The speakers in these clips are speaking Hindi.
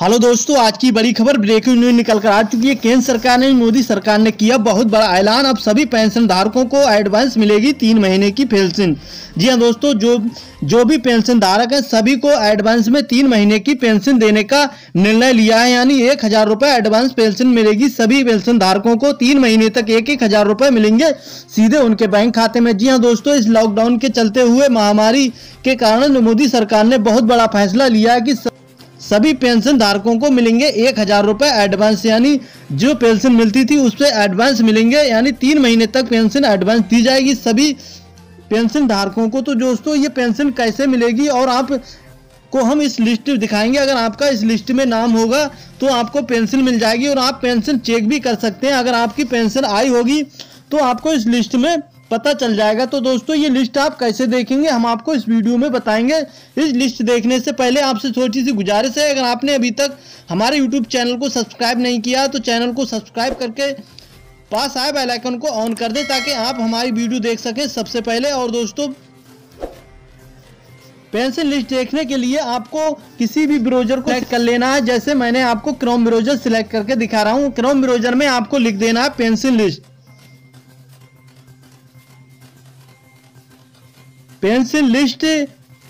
हेलो दोस्तों, आज की बड़ी खबर ब्रेकिंग न्यूज़ निकल कर आ चुकी है। केंद्र सरकार ने, मोदी सरकार ने किया बहुत बड़ा ऐलान। अब सभी पेंशन धारकों को एडवांस मिलेगी तीन महीने की पेंशन। जी हाँ दोस्तों, जो जो भी पेंशन धारक है, सभी को एडवांस में तीन महीने की पेंशन देने का निर्णय लिया है। यानी एक हज़ार रुपए एडवांस पेंशन मिलेगी सभी पेंशन धारकों को। तीन महीने तक एक एक हज़ार रुपए मिलेंगे सीधे उनके बैंक खाते में। जी हाँ दोस्तों, इस लॉकडाउन के चलते हुए महामारी के कारण मोदी सरकार ने बहुत बड़ा फैसला लिया है कि सभी पेंशन धारकों को मिलेंगे एक हज़ार रुपए एडवांस यानी जो पेंशन मिलती थी उस पर एडवांस मिलेंगे, यानी तीन महीने तक पेंशन एडवांस दी जाएगी सभी पेंशन धारकों को। तो दोस्तों, ये पेंशन कैसे मिलेगी? और आप को हम इस लिस्ट दिखाएँगे। अगर आपका इस लिस्ट में नाम होगा तो आपको पेंशन मिल जाएगी और आप पेंशन चेक भी कर सकते हैं। अगर आपकी पेंशन आई होगी तो आपको इस लिस्ट में पता चल जाएगा। तो दोस्तों, ये लिस्ट आप कैसे देखेंगे? हम आपको इस वीडियो में बताएँगे। इस लिस्ट देखने से पहले आपसे छोटी सी गुजारिश है, अगर आपने अभी तक हमारे यूट्यूब चैनल को सब्सक्राइब नहीं किया तो चैनल को सब्सक्राइब करके पास आए बेल आइकन को ऑन कर दें, ताकि आप हमारी वीडियो देख सकें सबसे पहले। और दोस्तों पेंशन लिस्ट देखने के लिए आपको किसी भी ब्राउज़र को सेलेक्ट कर लेना है। जैसे मैंने आपको क्रोम ब्राउज़र सिलेक्ट करके दिखा रहा हूँ। क्रोम ब्राउज़र में आपको लिख देना है पेंशन लिस्ट पेंशन लिस्ट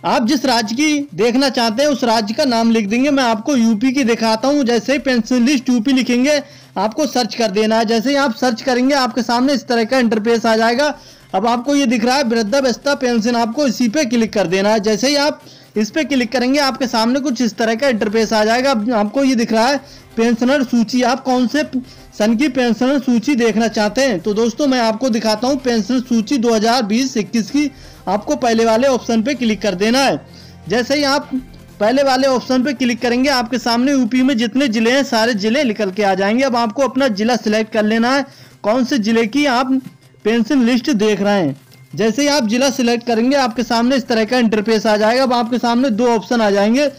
आप जिस राज्य की देखना चाहते हैं, उस राज्य का नाम लिख देंगे। मैं आपको यूपी की दिखाता हूँ, जैसे ही पेंशन लिस्ट यूपी लिखेंगे, आपको सर्च कर देना है। जैसे ही आप सर्च करेंगे, आपके सामने इस तरह का इंटरफेस आ जाएगा। अब आपको ये दिख रहा है वृद्धावस्था पेंशन आपको इसी पे क्लिक कर देना है। जैसे ही आप इस पे क्लिक करेंगे, आपके सामने कुछ इस तरह का इंटरफेस आ जाएगा। आपको ये दिख रहा है, पेंशनर सूची। आप कौन से सन की पेंशनर सूची देखना चाहते हैं? तो दोस्तों, मैं आपको दिखाता हूँ पेंशन सूची 2020-21 की आपको पहले वाले ऑप्शन पे क्लिक कर देना है। जैसे ही आप पहले वाले ऑप्शन पे क्लिक करेंगे, आपके सामने यूपी में जितने ज़िले हैं, सारे ज़िले निकल के आ जाएँगे। अब आपको अपना जिला सिलेक्ट कर लेना है। कौन से ज़िले की आप पेंशन लिस्ट देख रहे हैं? जैसे ही आप जिला सिलेक्ट करेंगे, आपके सामने इस तरह का इंटरफेस आ जाएगा। अब आपके सामने दो ऑप्शन आ जाएँगे।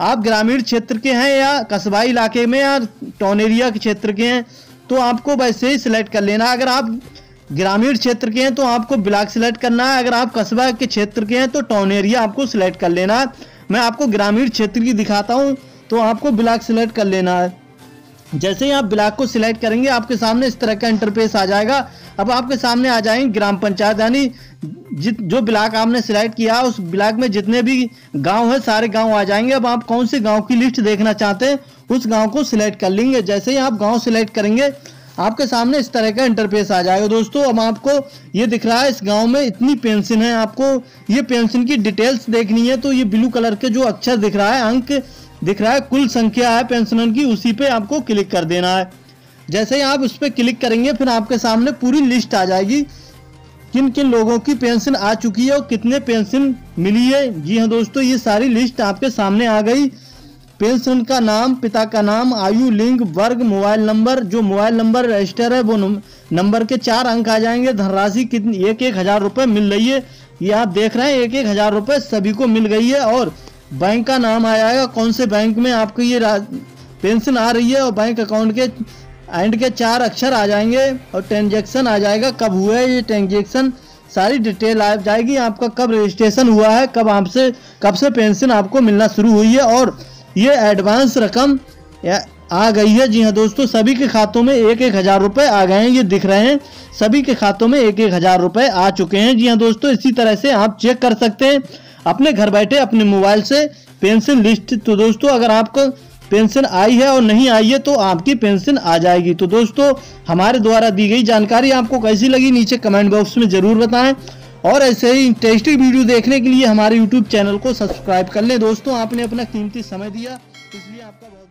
आप ग्रामीण क्षेत्र के हैं या कस्बाई इलाके में या टाउन एरिया के क्षेत्र के हैं तो आपको वैसे ही सिलेक्ट कर लेना। अगर आप ग्रामीण क्षेत्र के हैं तो आपको ब्लॉक सिलेक्ट करना है। अगर आप कस्बा के क्षेत्र के हैं तो टाउन एरिया आपको सिलेक्ट कर लेना। है मैं आपको ग्रामीण क्षेत्र की दिखाता हूँ तो आपको ब्लॉक सिलेक्ट कर लेना है। जैसे ही आप ब्लॉक को सिलेक्ट करेंगे, आपके सामने इस तरह का इंटरफेस आ जाएगा। अब आपके सामने आ जाएँगे ग्राम पंचायत, यानी जित, जो ब्लॉक आपने सिलेक्ट किया, उस ब्लॉक में जितने भी गाँव है, सारे गाँव आ जाएँगे। अब आप कौन से गाँव की लिस्ट देखना चाहते हैं, उस गाँव को सिलेक्ट कर लेंगे। जैसे ही आप गाँव सिलेक्ट करेंगे, आपके सामने इस तरह का इंटरफेस आ जाएगा। दोस्तों, अब आपको ये दिख रहा है, इस गाँव में इतनी पेंशन है। आपको ये पेंशन की डिटेल्स देखनी है तो ये ब्लू कलर के जो अक्षर दिख रहा है, अंक दिख रहा है, कुल संख्या है पेंशनर की, उसी पे आपको क्लिक कर देना है। जैसे ही आप उस पर क्लिक करेंगे, फिर आपके सामने पूरी लिस्ट आ जाएगी, किन किन लोगों की पेंशन आ चुकी है और कितने पेंशन मिली है। जी हाँ दोस्तों, ये सारी लिस्ट आपके सामने आ गई। पेंशन का नाम, पिता का नाम, आयु, लिंग, वर्ग, मोबाइल नंबर, जो मोबाइल नंबर रजिस्टर है, वो नंबर के चार अंक आ जाएँगे। धनराशि कितनी, एक एक हज़ार रुपये मिल रही है। ये आप देख रहे हैं, एक एक हज़ार रुपये सभी को मिल गई है और बैंक का नाम आ जाएगा कौन से बैंक में आपको ये पेंशन आ रही है, और बैंक अकाउंट के एंड के चार अक्षर आ जाएँगे, और ट्रांजेक्शन आ जाएगा। कब हुआ है ये ट्रांजेक्शन? सारी डिटेल आ जाएगी। आपका कब रजिस्ट्रेशन हुआ है, कब आपसे, कब से पेंशन आपको मिलना शुरू हुई है, और ये एडवांस रकम आ गई है। जी हाँ दोस्तों, सभी के खातों में एक एक हज़ार रुपये आ गए हैं, ये दिख रहे हैं। सभी के खातों में एक एक हज़ार रुपये आ चुके हैं। जी हाँ दोस्तों, इसी तरह से आप चेक कर सकते हैं। अपने घर बैठे, अपने मोबाइल से पेंशन लिस्ट। तो दोस्तों, अगर आपको पेंशन आई है और नहीं आई है तो आपकी पेंशन आ जाएगी। तो दोस्तों, हमारे द्वारा दी गई जानकारी आपको कैसी लगी, नीचे कमेंट बॉक्स में ज़रूर बताएँ। और ऐसे ही इंटरेस्टिंग वीडियो देखने के लिए हमारे यूट्यूब चैनल को सब्सक्राइब कर लें। दोस्तों, आपने अपना कीमती समय दिया, इसलिए आपका बहुत